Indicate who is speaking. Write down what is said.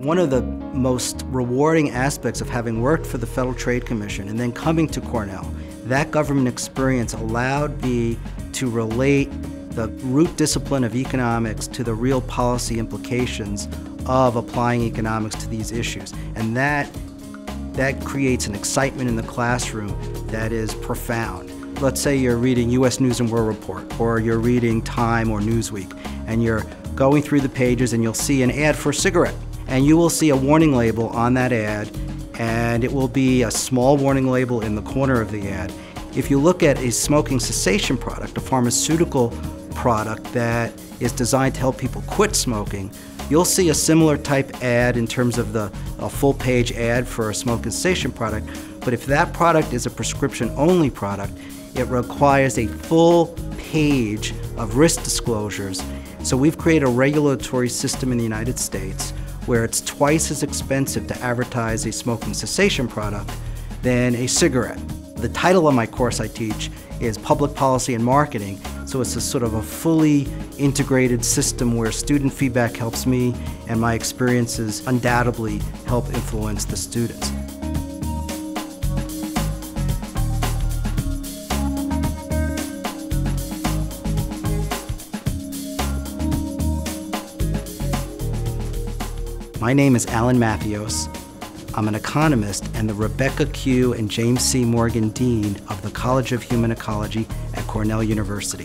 Speaker 1: One of the most rewarding aspects of having worked for the Federal Trade Commission and then coming to Cornell, that government experience allowed me to relate the root discipline of economics to the real policy implications of applying economics to these issues. And that, that creates an excitement in the classroom that is profound. Let's say you're reading U.S. News and World Report, or you're reading Time or Newsweek, and you're going through the pages and you'll see an ad for a cigarette. And you will see a warning label on that ad, and it will be a small warning label in the corner of the ad. If you look at a smoking cessation product, a pharmaceutical product that is designed to help people quit smoking, you'll see a similar type ad in terms of the a full page ad for a smoking cessation product. But if that product is a prescription only product, it requires a full page of risk disclosures. So we've created a regulatory system in the United States where it's twice as expensive to advertise a smoking cessation product than a cigarette. The title of my course I teach is Public Policy and Marketing, so it's a sort of a fully integrated system where student feedback helps me and my experiences undoubtedly help influence the students. My name is Alan Mathios. I'm an economist and the Rebecca Q. and James C. Morgan Dean of the College of Human Ecology at Cornell University.